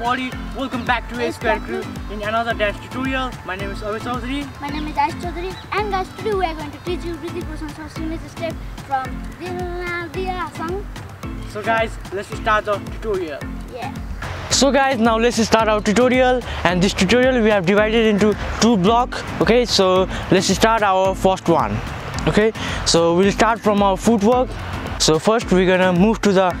body. Welcome back to A Square Crew in another dance tutorial. My name is Avis Chaudhary. My name is Ash Chaudhary and guys today we are going to teach you Hrithik Roshan's first signature step from Na song. So guys, let's start the tutorial. Yeah. So guys, now let's start our tutorial and this tutorial we have divided into two block. Okay, so let's start our first one. Okay, so we'll start from our footwork. So first we're gonna move to the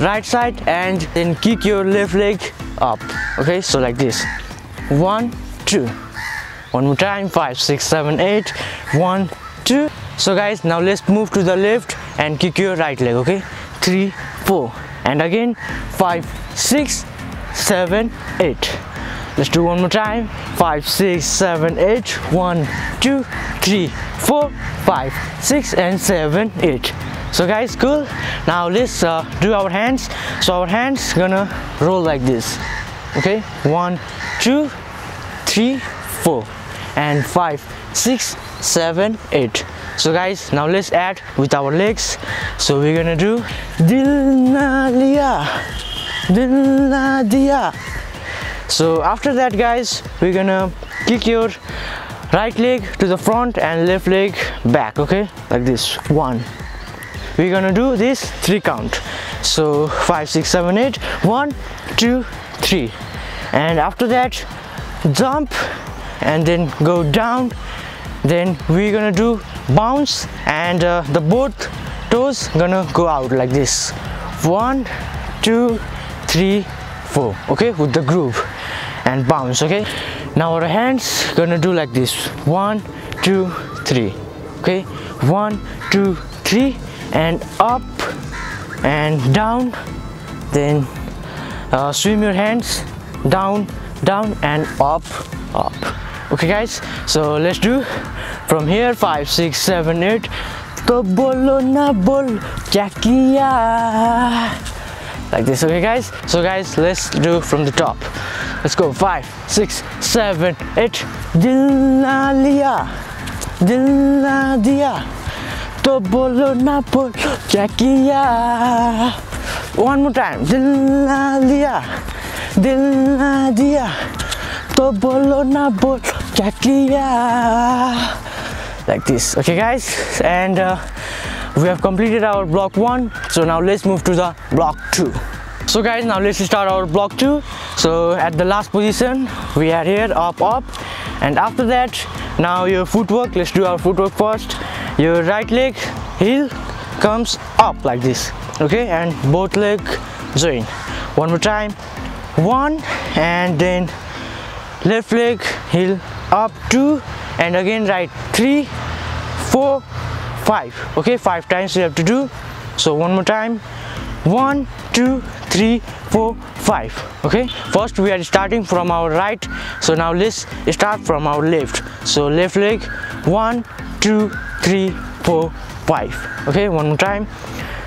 right side and then kick your left leg up. Okay, so like this. One, two. One more time. Five, six, seven, eight. One, two. So guys, now let's move to the left and kick your right leg. Okay, three, four, and again five, six, seven, eight. Let's do one more time. Five, six, seven, eight. One, two, three, four, five, six, and seven, eight. So guys, cool. Now let's uh, do our hands. So our hands gonna roll like this. Okay, one, two, three, four, and five, six, seven, eight. So guys, now let's add with our legs. So we're gonna do Dil Liya. So after that guys, we're gonna kick your right leg to the front and left leg back, okay? Like this, one. We're gonna do this three count. So five, six, seven, eight, one, two, three. And after that, jump and then go down. Then we're gonna do bounce and uh, the both toes gonna go out like this. One, two, three, four. Okay, with the groove and bounce. Okay. Now our hands gonna do like this. One, two, three. Okay. One, two, three, and up and down. Then uh, swim your hands down down and up up. Okay guys so let's do from here five six seven eight. to bolo na bol jakia like this okay guys? So guys let's do from the top. Let's go five six seven eight. dil na to bolo na bol jakia one more time. Dil na liya, dil na to bolo na bol kya. Like this. Okay, guys, and uh, we have completed our block one. So now let's move to the block two. So guys, now let's start our block two. So at the last position, we are here up, up, and after that, now your footwork. Let's do our footwork first. Your right leg heel comes up like this okay? And both leg join one more time. One and then left leg heel up two and again right. Three four five okay? Five times you have to do. So one more time. One two three four five okay? First we are starting from our right. So now let's start from our left. So left leg. One two three four five. Okay one more time.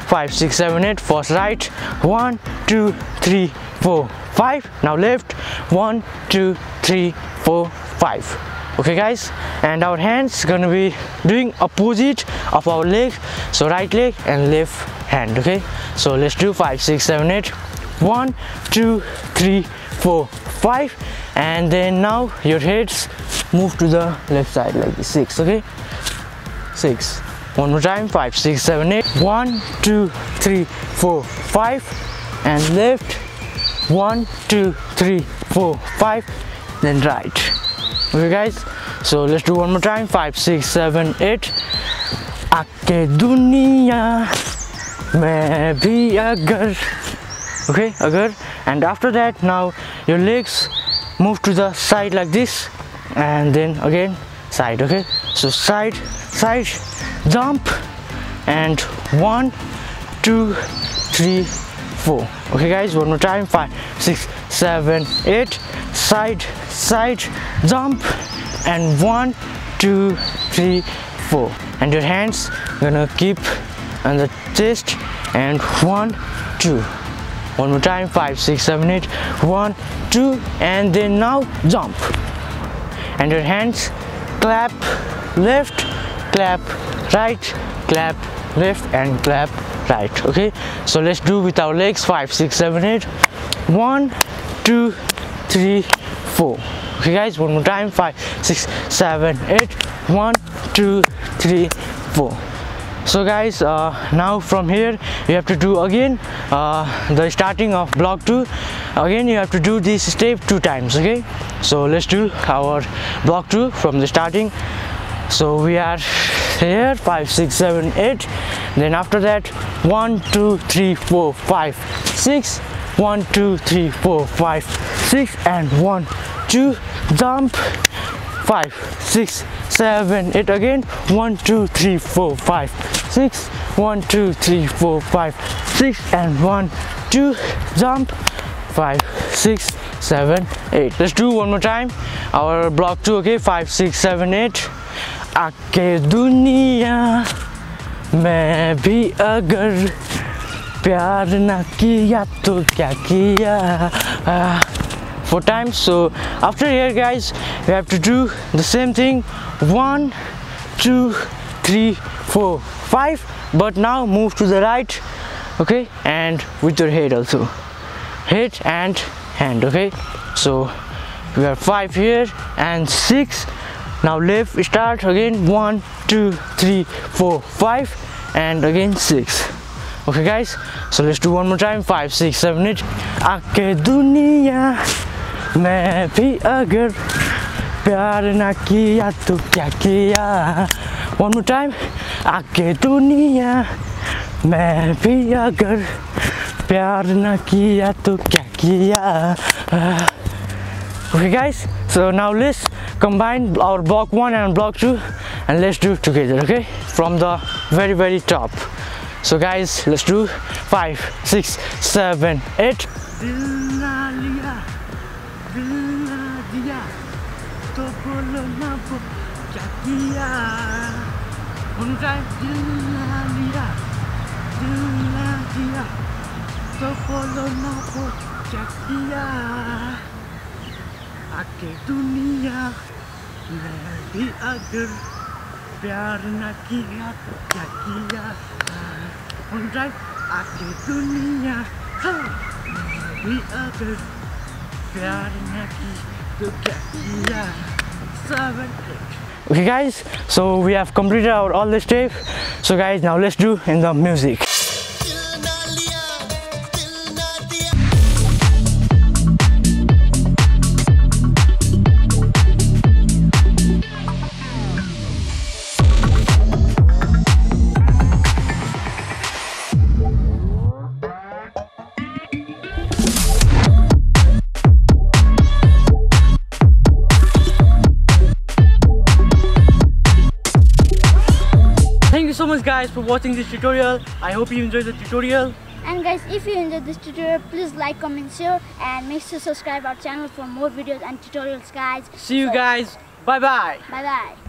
Five six seven eight first right. One two three four five. Now left. One two three four five. Okay guys. And our hands gonna be doing opposite of our leg. So right leg and left hand. Okay. So let's do five six seven eight. One two three four five. And then now your heads move to the left side like this. Six. Okay. Six one more time five six seven eight one two three four five and left one two three four five then right okay guys so let's do one more time five six seven eight आके दुनिया मैं भी अगर okay agar and after that now your legs move to the side like this and then again side okay so side side jump and one two three four. Okay guys one more time. Five six seven eight. Side side jump and one two three four. And your hands gonna keep on the chest and one two. One more time. Five six seven eight. One two and then now jump. And your hands clap left clap right clap left and clap right okay? So let's do with our legs five six seven eight. One two three four. Okay guys one more time five six seven eight. One two three four. So guys uh, now from here you have to do again uh, the starting of block 2 again you have to do this step two times okay? So let's do our block 2 from the starting. So we are here five six seven eight. Then after that one two three four five six. One two three four five six. And one two jump five six seven eight again. One two three four five six. One two three four five six. And one two jump five six seven eight. Let's do one more time. Our block two okay? Five six seven eight आके दुनिया मैं भी अगर प्यार ना किया तो क्या किया uh, four times so after here guys you have to do the same thing one two three four five but now move to the right okay and with your head also head and hand okay so we have five here and six now left start again one two three four five and again six okay guys so let's do one more time five six seven eight आके दुनिया मैं भी अगर प्यार ना किया तो क्या किया one more time आके दुनिया मैं भी अगर प्यार ना किया तो क्या किया okay guys so now let's combine our block 1 and block 2 and let's do together okay from the very very top so guys let's do five six seven eight दिल ना लिया दिल ना दिया तो बोलो ना वो क्या किया आके दुनिया मैं भी अगर प्यार न किया तो क्या किया one time आके दुनिया हाँ, मैं भी अगर प्यार न की तो क्या किया seven eight Okay guys, so we have completed our all the steps. So guys, now let's do in the music. Thank you so much guys for watching this tutorial. I hope you enjoyed the tutorial. And guys, if you enjoyed this tutorial, please like, comment, share, and make sure to subscribe our channel for more videos and tutorials, guys. See you guys. Bye bye. Bye bye.